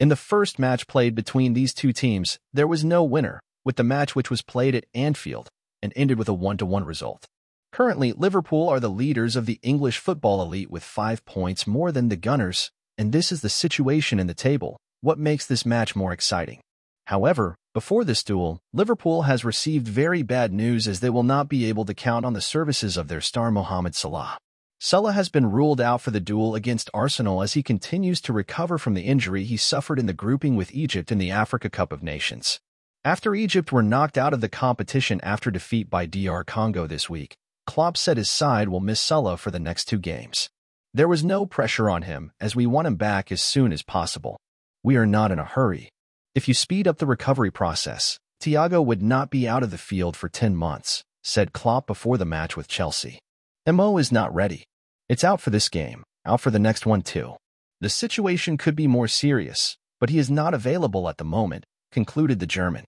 In the first match played between these two teams, there was no winner, with the match which was played at Anfield and ended with a 1-1 result. Currently, Liverpool are the leaders of the English football elite with five points more than the Gunners, and this is the situation in the table, what makes this match more exciting. However, before this duel, Liverpool has received very bad news as they will not be able to count on the services of their star Mohamed Salah. Salah has been ruled out for the duel against Arsenal as he continues to recover from the injury he suffered in the grouping with Egypt in the Africa Cup of Nations. After Egypt were knocked out of the competition after defeat by DR Congo this week, Klopp said his side will miss Salah for the next two games. There was no pressure on him as we want him back as soon as possible. We are not in a hurry. If you speed up the recovery process, Thiago would not be out of the field for 10 months, said Klopp before the match with Chelsea. Mo is not ready. It's out for this game, out for the next one too. The situation could be more serious, but he is not available at the moment, concluded the German.